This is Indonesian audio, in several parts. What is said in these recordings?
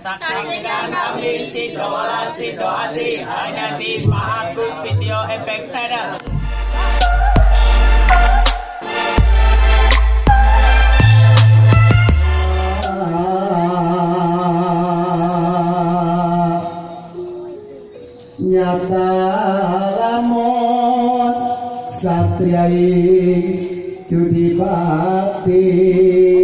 Saksikan kami Sidoala Sidoasi hanya di Pahakus Video Efek Channel. Nyata ramon satriai judi batin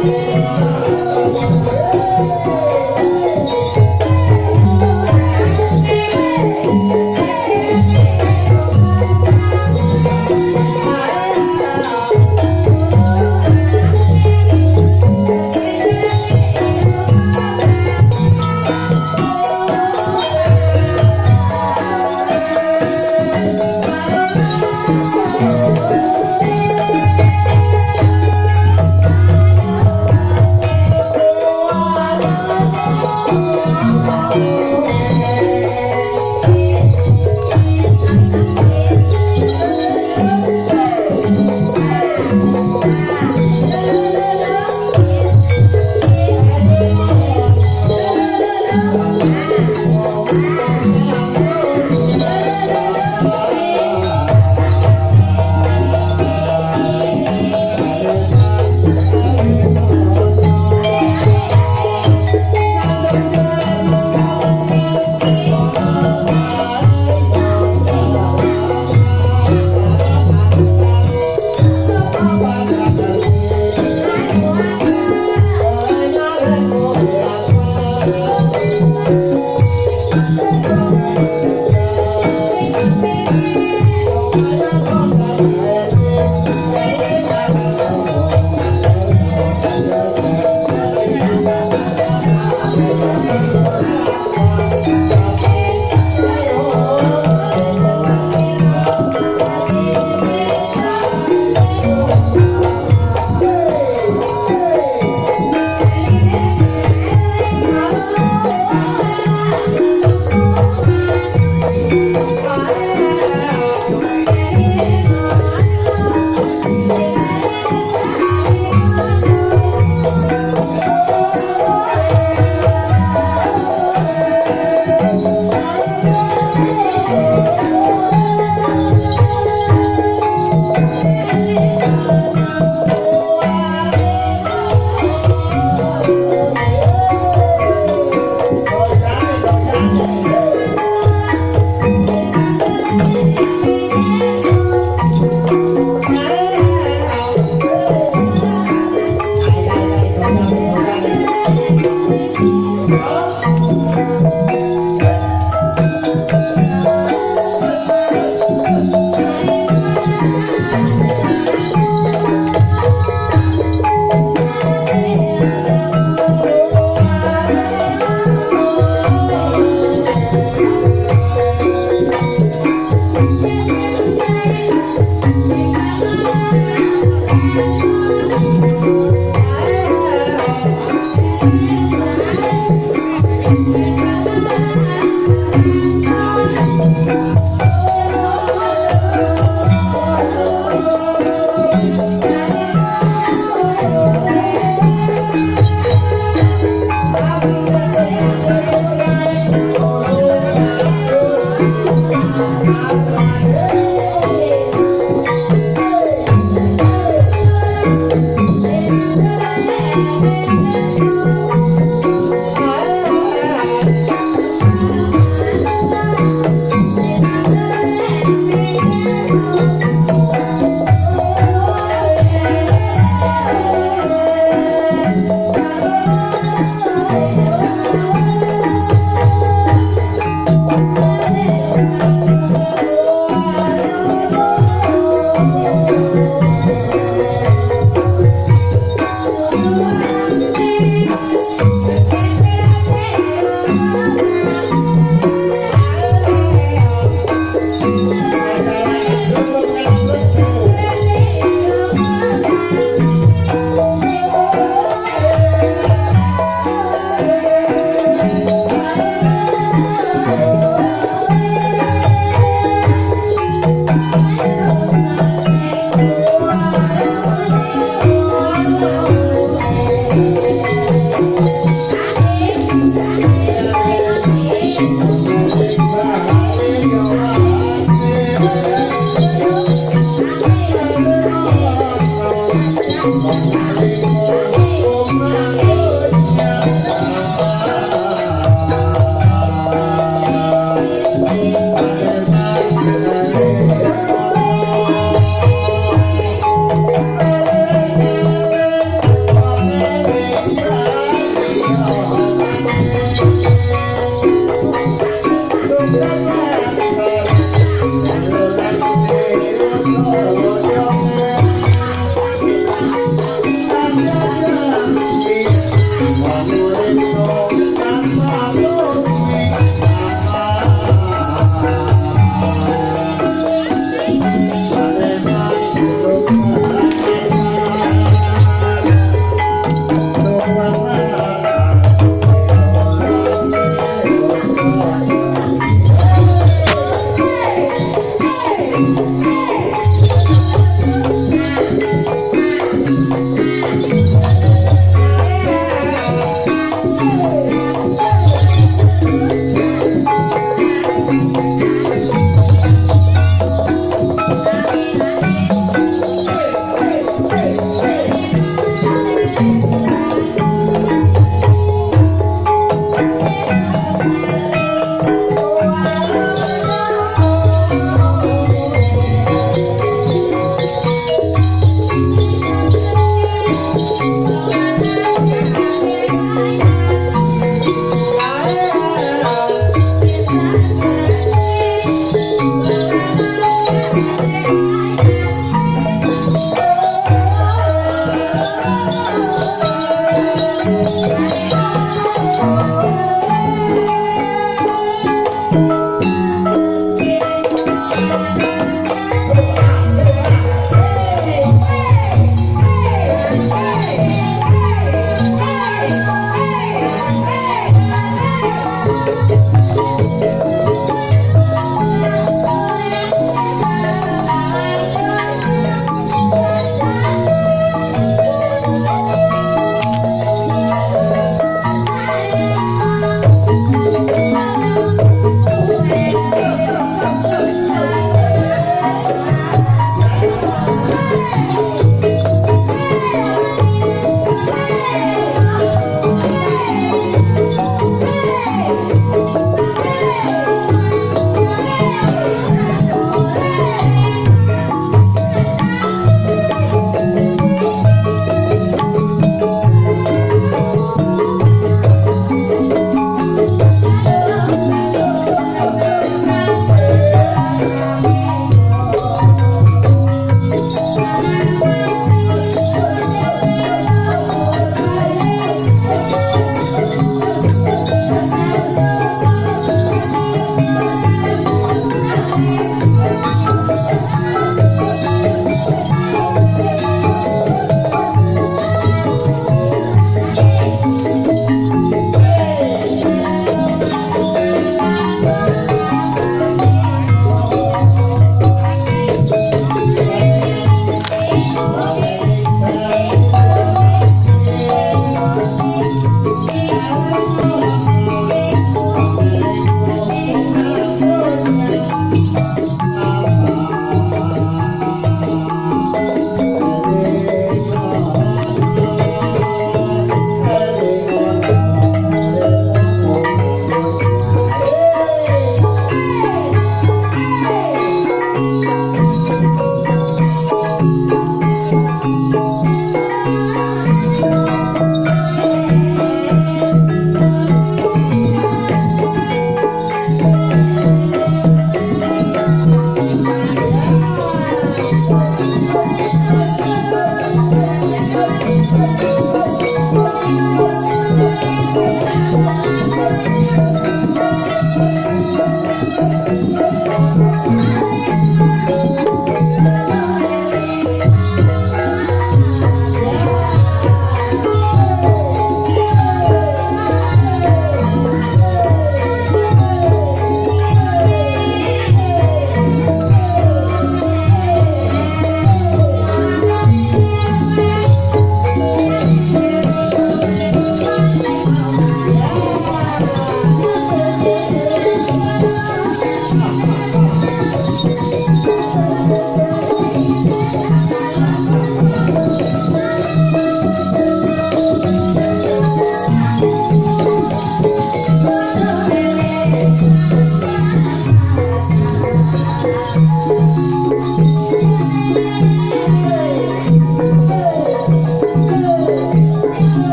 Thank you.